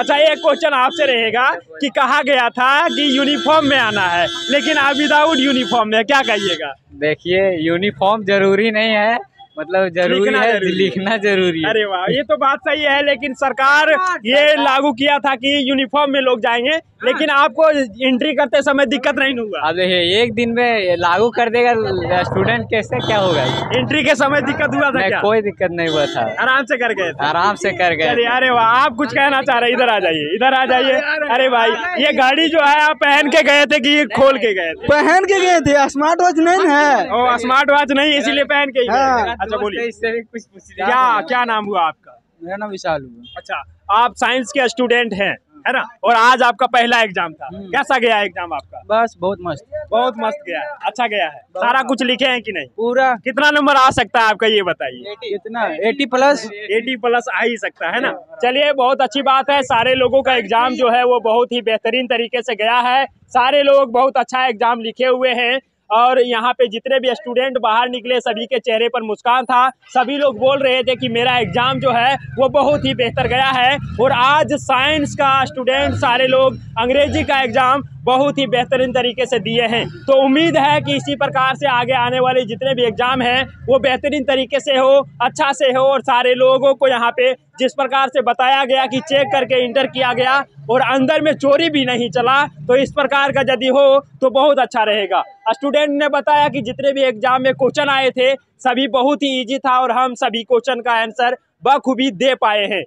अच्छा एक क्वेश्चन आपसे रहेगा कि कहा गया था कि यूनिफॉर्म में आना है, लेकिन आप विदाउट यूनिफॉर्म में क्या कहिएगा? देखिए यूनिफॉर्म ज़रूरी नहीं है। मतलब ज़रूरी है ज़रूरी लिखना ज़रूरी है। अरे वाह ये तो बात सही है लेकिन सरकार ये लागू किया था कि यूनिफॉर्म में लोग जाएँगे लेकिन आपको एंट्री करते समय दिक्कत नहीं हुआ। अब देखिए एक दिन में लागू कर देगा स्टूडेंट कैसे क्या होगा? एंट्री के समय दिक्कत हुआ था क्या? कोई दिक्कत नहीं हुआ था। आराम से कर गए आराम से कर गए अरे वाह आप कुछ कहना चाह रहे हैं इधर आ जाइए इधर आ जाइए। अरे भाई ये गाड़ी जो है आप पहन के गए थे की खोल के गए थे? पहन के गए थे स्मार्ट वॉच नहीं है। ओ स्मार्ट वॉच नहीं इसीलिए पहन के। हाँ। अच्छा बोलिए। इससे भी कुछ पूछ क्या क्या नाम हुआ आपका? मेरा नाम विशाल हुआ। अच्छा आप साइंस के स्टूडेंट हैं है। ना? और आज आपका पहला एग्ज़ाम था। कैसा गया एग्ज़ाम आपका? बस बहुत मस्त। बहुत मस्त गया है। अच्छा गया है। सारा कुछ लिखे हैं कि नहीं? पूरा। कितना नंबर आ सकता है आपका ये बताइए। कितना? Eighty plus. एटी प्लस आ ही सकता है ना? चलिए बहुत अच्छी बात है। सारे लोगों का एग्ज़ाम जो है वो बहुत ही बेहतरीन तरीके से गया है। सारे लोग बहुत अच्छा एग्ज़ाम लिखे हुए हैं। और यहाँ पे जितने भी स्टूडेंट बाहर निकले, सभी के चेहरे पर मुस्कान था। सभी लोग बोल रहे थे कि मेरा एग्ज़ाम जो है, वो बहुत ही बेहतर गया है। और आज साइंस का स्टूडेंट सारे लोग, अंग्रेज़ी का एग्ज़ाम बहुत ही बेहतरीन तरीके से दिए हैं। तो उम्मीद है कि इसी प्रकार से आगे आने वाले जितने भी एग्ज़ाम हैं, वो बेहतरीन तरीके से हो अच्छा से हो और सारे लोगों को यहाँ पे जिस प्रकार से बताया गया कि चेक करके इंटर किया गया और अंदर में चोरी भी नहीं चला तो इस प्रकार का यदि हो तो बहुत अच्छा रहेगा। स्टूडेंट ने बताया कि जितने भी एग्ज़ाम में क्वेश्चन आए थे, सभी बहुत ही ईजी था और हम सभी क्वेश्चन का आंसर बखूबी दे पाए हैं।